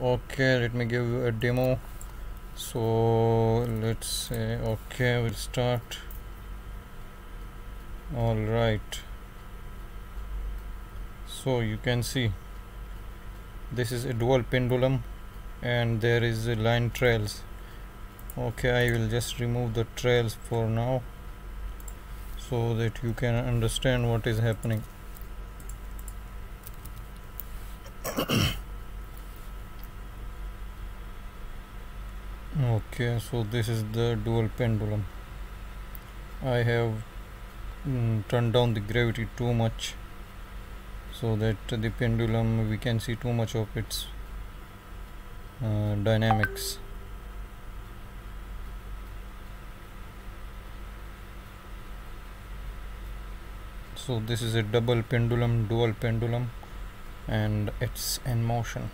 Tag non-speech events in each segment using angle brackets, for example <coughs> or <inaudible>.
okay let me give you a demo. So let's say okay we'll start. All right. So you can see this is a dual pendulum and there is a line trails. Okay I will just remove the trails for now so that you can understand what is happening <coughs> <coughs> okay so this is the dual pendulum. I have mm, turned down the gravity too much so that the pendulum we can see too much of its uh, dynamics. So this is a double pendulum dual pendulum and it's in motion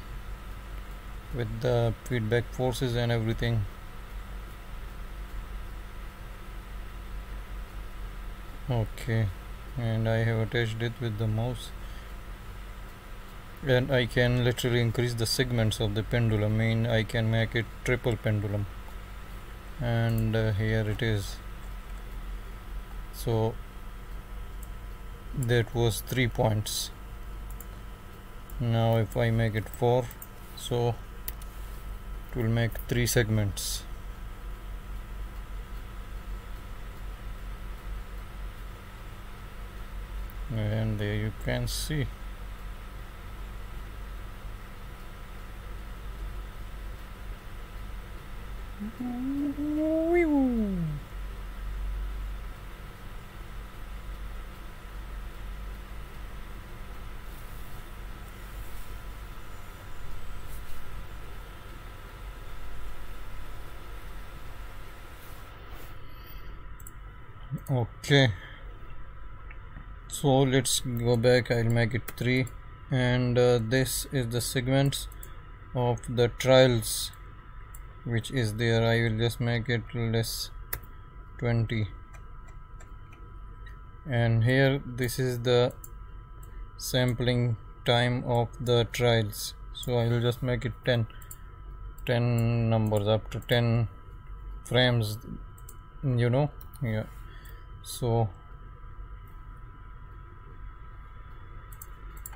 with the feedback forces and everything okay. And I have attached it with the mouse. And I can literally increase the segments of the pendulum. I mean I can make it triple pendulum. And uh, here it is. So that was three points. Now if I make it four so it will make three segments and there you can see. Okay so let's go back. I'll make it 3 and uh, this is the segments of the trials which is there. I will just make it less 20 and here this is the sampling time of the trials. So I will just make it 10 10 numbers up to 10 frames you know? Yeah. So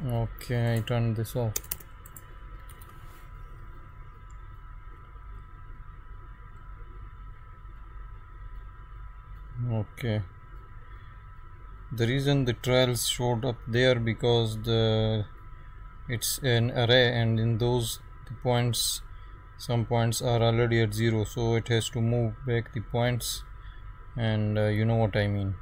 okay I turn this off. Okay. The reason the trials showed up there because the it's an array and in those points some points are already at zero so it has to move back the points and uh, you know what I mean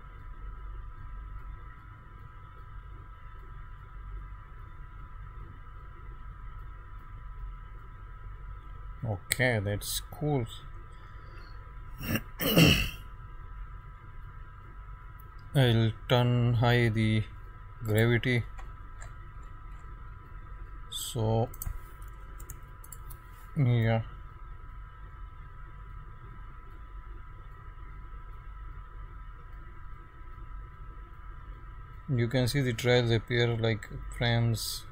okay that's cool. <coughs> I'll turn high the gravity. So yeah. You can see the trails appear like frames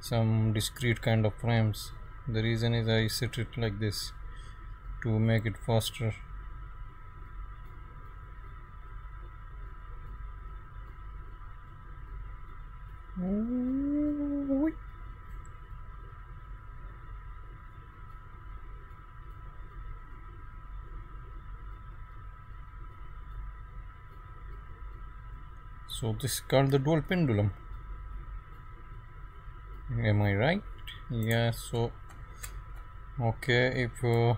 some discrete kind of frames the reason is I set it like this to make it faster. So this is called the dual pendulum. Am I right? Yeah so okay if uh,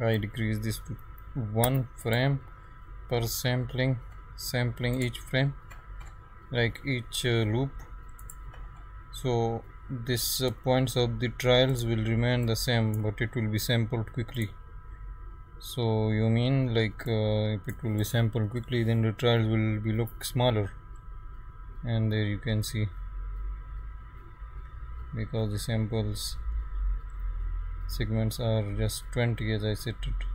I decrease this one frame per sampling sampling each frame like each uh, loop. So this uh, points of the trials will remain the same but it will be sampled quickly. So you mean like uh, if it will be sampled quickly then the trials will be look smaller. And there you can see. Because the samples segments are just 20 as I set it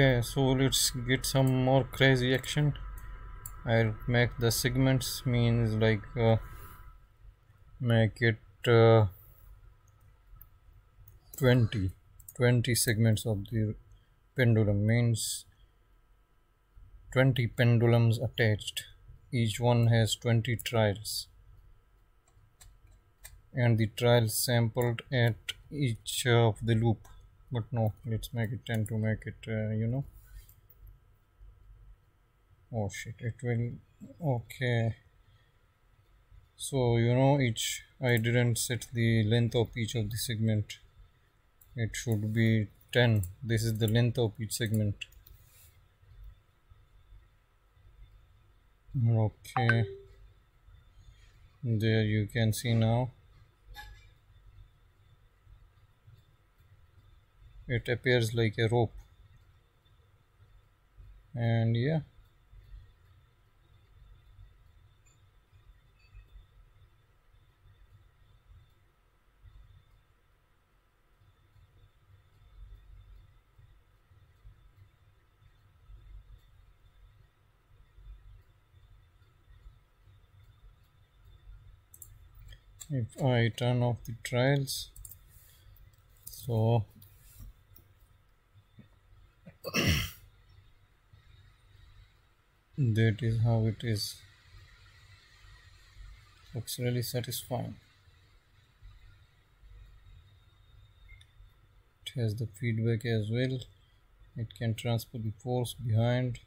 okay so let's get some more crazy action. I'll make the segments means like uh, make it uh, 20 20 segments of the pendulum means 20 pendulums attached. Each one has 20 trials. And the trials sampled at each of the loop but no let's make it 10 to make it uh, you know. Oh shit it will okay. So you know each I didn't set the length of each of the segment. It should be 10 this is the length of each segment. Okay. There you can see now it appears like a rope. And yeah. If I turn off the trials so that is how it is. Looks really satisfying. It has the feedback as well. It can transfer the force behind.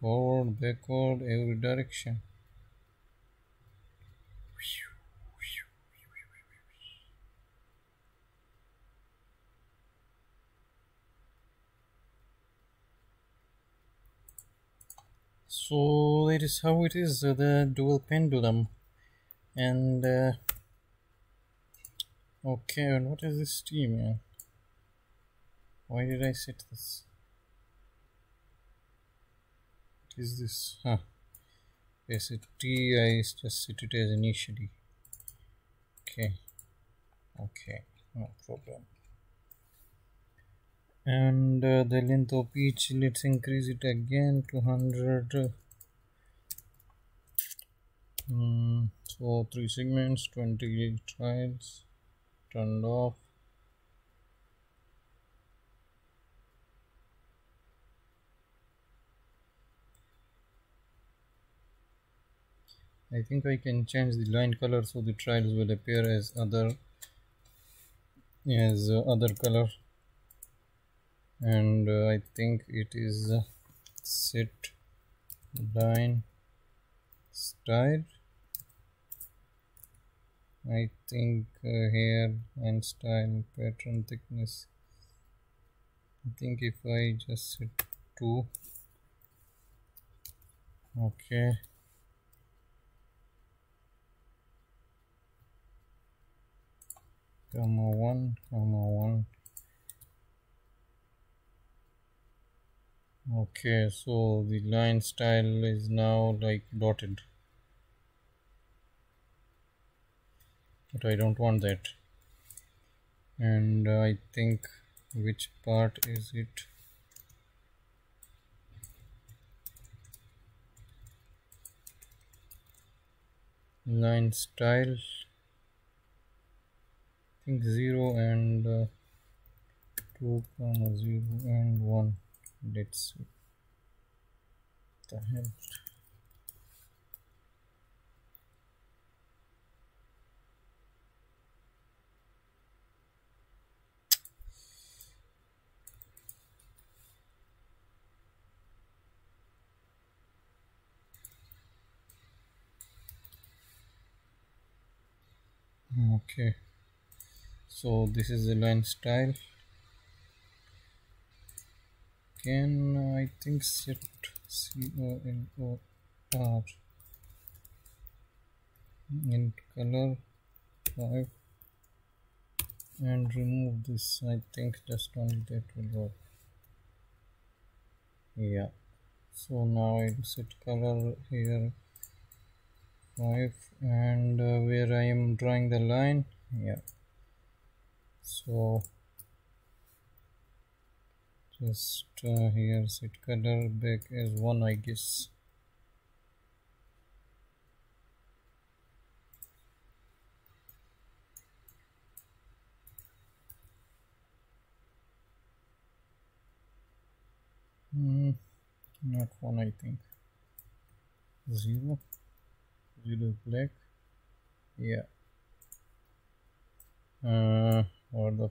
Forward backward every direction so that is how it is uh, the dual pendulum. And uh, okay and what is this T man why did I set this? What is this? Huh. Yes it T I just set it as initially okay. Okay no problem and uh, the length of each let's increase it again to 100 mm, so three segments 20 trials turned off. I think I can change the line color so the trials will appear as other as uh, other color and uh, I think it is uh, set line style. I think uh, here and style pattern thickness. I think if I just set 2 okay. Comma 1 comma 1 okay so the line style is now like dotted. But I don't want that. And I think which part is it? Line style. I think 0 and uh, 2 comma 0 and 1 let's see the hell okay. So this is the line style can I think set C O N O R. In color 5 and remove this I think just only that will work. Yeah. So now I'll set color here 5 and uh, where I am drawing the line? Yeah. So just uh, here set color back as 1 I guess. Mm, not 1 I think. 0 0 black. Yeah. Uh, or the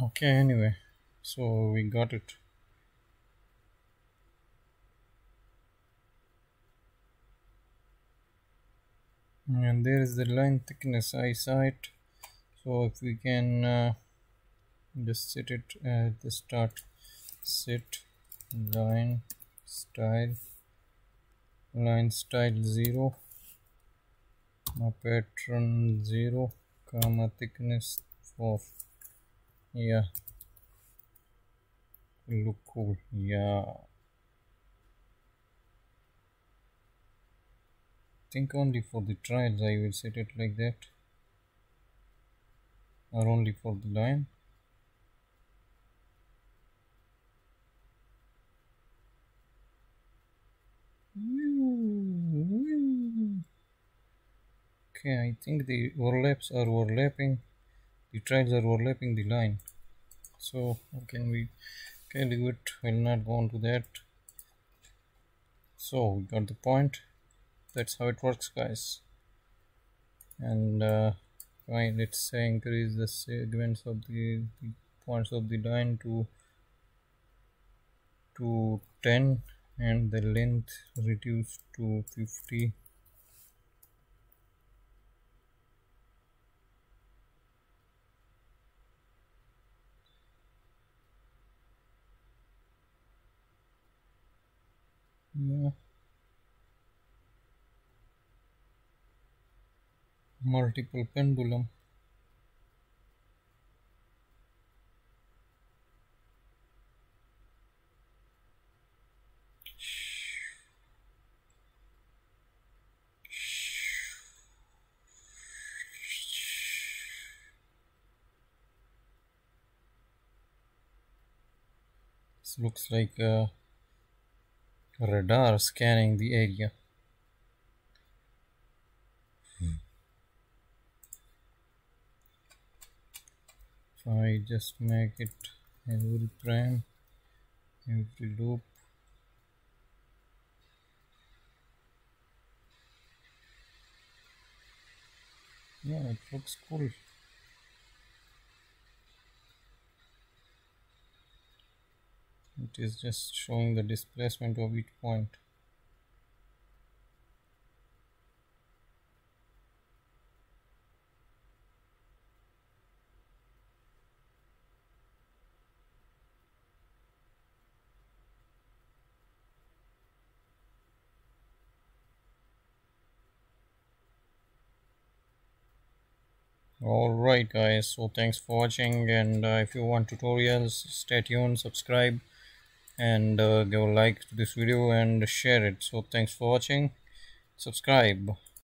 okay anyway. So we got it. And there is the line thickness. I eyesight so if we can uh, just set it at the start. Set line style. Line style 0 my pattern 0 comma thickness 4 yeah. Look cool. Yeah. Think only for the trials. I will set it like that. Or only for the line. Okay I think the overlaps are overlapping the trials are overlapping the line. So can we can do it? We'll not go on to that. So we got the point. That's how it works guys. And uh, let's say increase the segments of the, the points of the line to to 10 and the length reduced to 50 multiple pendulum. Looks like a radar scanning the area. Hmm. So I just make it every prime, every loop. Yeah, it looks cool. It is just showing the displacement of each point. Alright guys. So thanks for watching and uh, if you want tutorials stay tuned subscribe and uh, give a like to this video and share it. So thanks for watching. Subscribe